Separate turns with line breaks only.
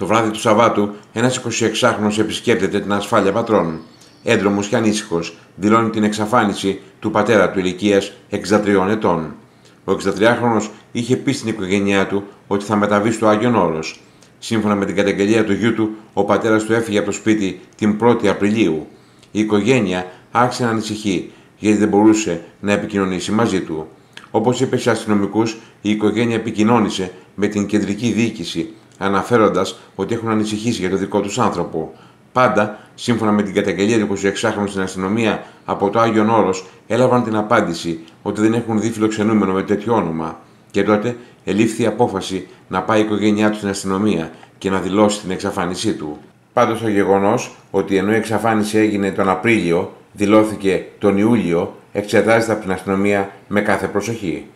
Το βράδυ του Σαββάτου, ένας 26χρονο επισκέπτεται την ασφάλεια πατρών. Έντρομος και ανήσυχος, δηλώνει την εξαφάνιση του πατέρα του ηλικίας 63 ετών. Ο 63χρονο είχε πει στην οικογένειά του ότι θα μεταβεί στο Άγιον Όρος. Σύμφωνα με την καταγγελία του γιού του, ο πατέρας του έφυγε από το σπίτι την 1η Απριλίου. Η οικογένεια άρχισε να ανησυχεί γιατί δεν μπορούσε να επικοινωνήσει μαζί του. Όπως είπε στου αστυνομικούς, η οικογένεια επικοινώνησε με την κεντρική διοίκηση, αναφέροντας ότι έχουν ανησυχήσει για το δικό τους άνθρωπο. Πάντα, σύμφωνα με την καταγγελία του 26χρονου στην αστυνομία από το Άγιον Όρος, έλαβαν την απάντηση ότι δεν έχουν δει φιλοξενούμενο με τέτοιο όνομα. Και τότε ελήφθη η απόφαση να πάει η οικογένειά του στην αστυνομία και να δηλώσει την εξαφάνισή του. Πάντως το γεγονός ότι ενώ η εξαφάνιση έγινε τον Απρίλιο, δηλώθηκε τον Ιούλιο, εξετάζεται από την αστυνομία με κάθε προσοχή.